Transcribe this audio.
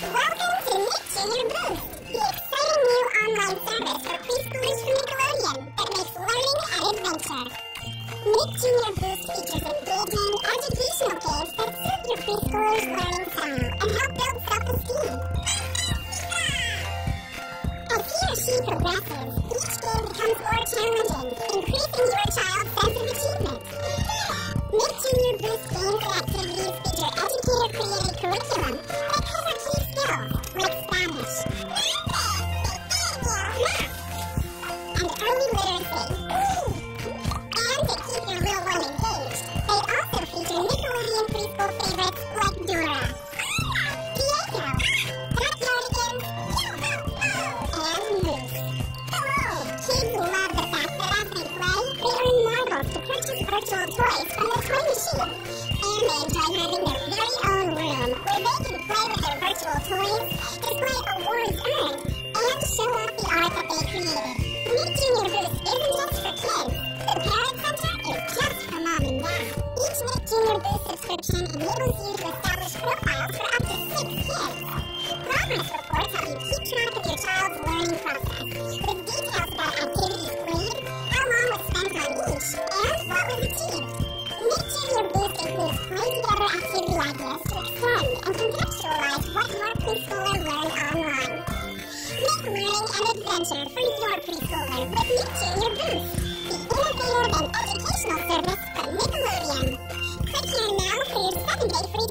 Welcome to Nick Junior Boost, the exciting new online service for preschoolers from Nickelodeon that makes learning an adventure. Nick Junior Boost features engaging, educational games that suit your preschooler's learning style and help build self-esteem. As he or she progresses, each game becomes more challenging, increasing your virtual play. Can't hardly see it. And they're trying having their very own room where they can play with their virtual toys, display awards enables you to establish profiles for up to six kids. Progress reports help you keep track of your child's learning process, with details about activities played, how long was spent on each, and what was achieved. Nick Junior Boost includes play-together activity ideas to extend and contextualize what your preschooler learned online. Make learning an adventure for your preschooler with Nick Junior Boost, your seven-day free